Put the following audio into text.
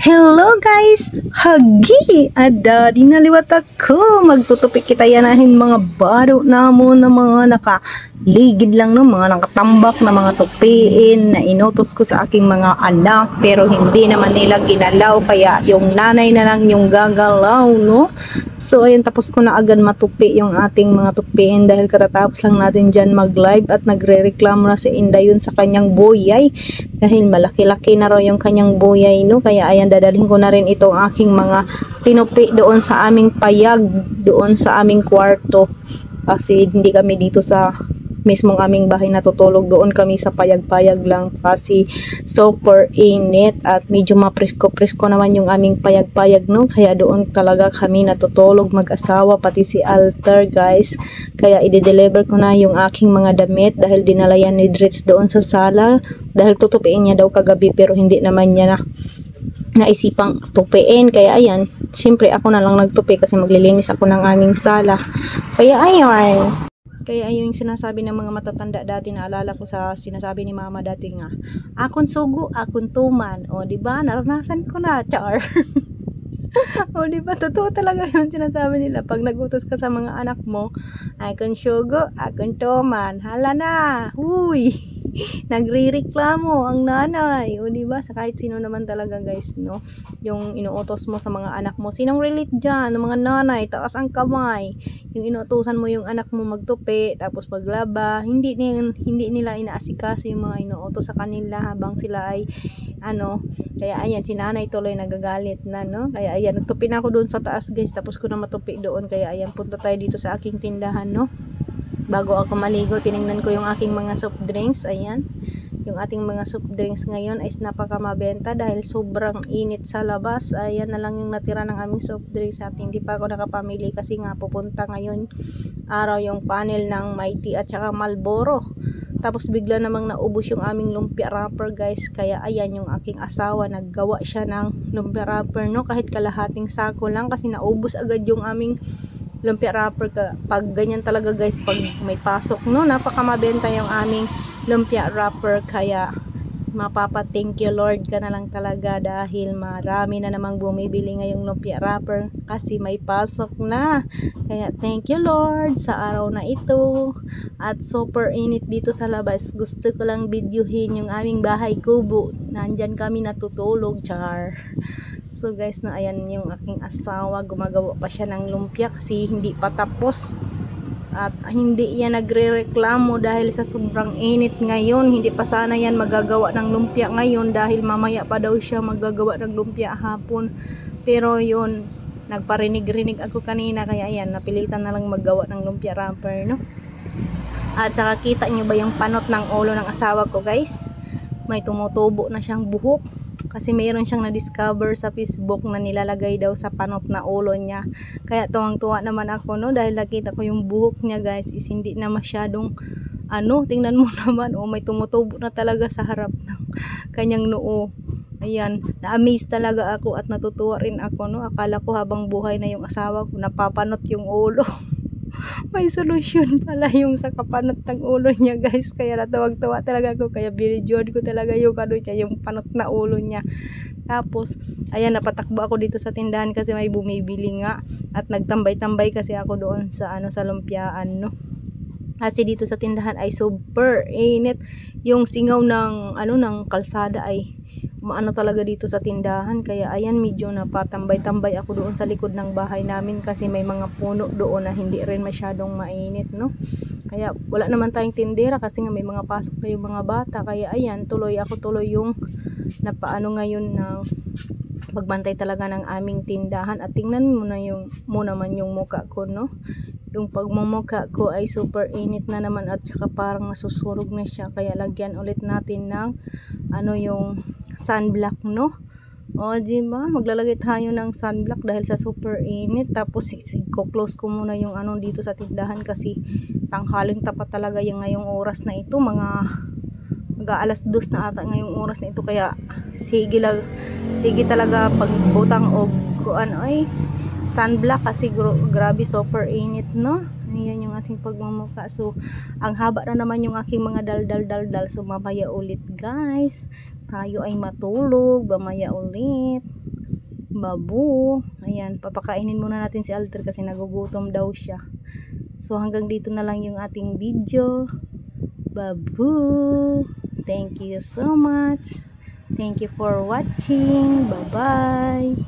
Hello guys! Hagi! Ada, dinaliwat ako! Magtutupik kita yanahin mga baro na mo na mga nakaligid lang no, mga nakatambak na mga tupiin na inutos ko sa aking mga anak pero hindi naman nila ginalaw kaya yung nanay na lang yung gagalaw no. So ayun tapos ko na agad matupi yung ating mga tupiin dahil katatapos lang natin dyan mag live at nagre-reklamo na si Inday yun sa kanyang boyay dahil malaki-laki na raw yung kanyang boyay no? Kaya ayan dadalhin ko na rin itong aking mga tinupi doon sa aming payag doon sa aming kwarto. Kasi hindi kami dito sa mismong aming bahay natutulog doon kami sa payag-payag lang kasi super init at medyo mapresko-presko naman yung aming payag-payag no? Kaya doon talaga kami natutulog mag-asawa pati si Alter guys. Kaya i-deliver ko na yung aking mga damit dahil dinala yan ni Dritz doon sa sala. Dahil tutupiin niya daw kagabi pero hindi naman niya na naisipang tupiin. Kaya ayan syempre ako na lang nagtupi kasi maglilinis ako ng aming sala. Kaya ayan kaya ayun yung sinasabi ng mga matatanda dati naalala ko sa sinasabi ni mama dati nga akon sugo akon tuman. O di ba? Naranasan ko na char. O di ba? Totoo talaga yung sinasabi nila. Pag nagutos ka sa mga anak mo akon sugo akon tuman. Hala na! Huy nagrireklamo ang nanay. O di ba? Sa kahit sino naman talaga guys no? Yung inuutos mo sa mga anak mo. Sinong relate diyan ng mga nanay taas ang kamay. Yung inuutosan mo yung anak mo magtupi tapos maglaba. Hindi hindi nila inaasikaso yung mga inuutos sa kanila habang sila ay ano kaya ayan si nanay tuloy nagagalit na no? Kaya ayan nagtupi na ako doon sa taas guys. Tapos ko na matupi doon. Kaya ayan punta tayo dito sa aking tindahan no bago ako maligo, tiningnan ko yung aking mga soft drinks. Ayan. Yung ating mga soft drinks ngayon ay napakamabenta dahil sobrang init sa labas. Ayan na lang yung natira ng aming soft drinks at hindi pa ako nakapamili kasi nga pupunta ngayon araw yung panel ng Mighty at saka Malboro. Tapos bigla namang naubos yung aming lumpia wrapper guys. Kaya ayan yung aking asawa naggawa siya ng lumpia wrapper no kahit kalahating sako lang kasi naubos agad yung aming lumpia wrapper ka. Pag ganyan talaga guys, pag may pasok, no, napakamabenta yung aming lumpia wrapper. Kaya mapapa thank you Lord ka na lang talaga dahil marami na namang bumibili ngayong lumpia wrapper kasi may pasok na. Kaya thank you Lord sa araw na ito. At super init dito sa labas. Gusto ko lang videohin yung aming bahay kubo. Nandyan kami natutulog char So guys na ayan yung aking asawa. Gumagawa pa siya ng lumpia kasi hindi pa tapos. At hindi yan nagre-reklamo dahil sa sobrang init ngayon. Hindi pa sana yan magagawa ng lumpia ngayon dahil mamaya pa daw siya magagawa ng lumpia hapon. Pero yun nagparinig-rinig ako kanina. Kaya ayan napilitan na lang maggawa ng lumpia wrapper no? At saka kita nyo ba yung panot ng ulo ng asawa ko guys? May tumutubo na siyang buhok kasi mayroon siyang na-discover sa Facebook na nilalagay daw sa panot na ulo niya. Kaya tuwang-tuwa naman ako no? Dahil nakita ko yung buhok niya guys is hindi na masyadong ano tingnan mo naman oh may tumutubo na talaga sa harap ng kanyang noo. Ayan na-amaze talaga ako at natutuwa rin ako no? Akala ko habang buhay na yung asawa ko napapanot yung ulo may solusyon pala yung sa kapanot ng ulo niya guys. Kaya natawag-tawa talaga ako. Kaya binidyoan ko talaga yung ano niya yung panot na ulo niya. Tapos ayan napatakbo ako dito sa tindahan kasi may bumibili nga. At nagtambay-tambay kasi ako doon sa ano sa lumpiaan no? Kasi dito sa tindahan ay super init. Yung singaw ng ano ng kalsada ay maano talaga dito sa tindahan kaya ayan medyo napatambay-tambay ako doon sa likod ng bahay namin kasi may mga puno doon na hindi rin masyadong mainit no? Kaya wala naman tayong tindera kasi nga may mga pasok na yung mga bata. Kaya ayan tuloy ako tuloy yung napaano ngayon ng pagbantay talaga ng aming tindahan. At tingnan mo na yung mo naman yung muka ko no yung pagmumuka ko ay super init na naman at saka parang nasusurog na siya. Kaya lagyan ulit natin ng ano yung sunblock no? O di ba? Maglalagay tayo ng sunblock dahil sa super init. Tapos i-close ko muna yung ano dito sa tindahan kasi tanghaling tapat talaga yung ngayong oras na ito. Mga mga alas dos na ata ngayong oras na ito. Kaya sige lang sige talaga pagbutang o kuan ay sunblock kasi grabe super init no? Ayan yung ating pagmumuka so ang haba na naman yung aking mga daldal daldal -dal. so mamaya ulit guys. Tayo ay matulog. Mamaya ulit. Babu. Ayan papakainin muna natin si Alter kasi nagugutom daw siya. So hanggang dito na lang yung ating video. Babu. Thank you so much. Thank you for watching. Bye bye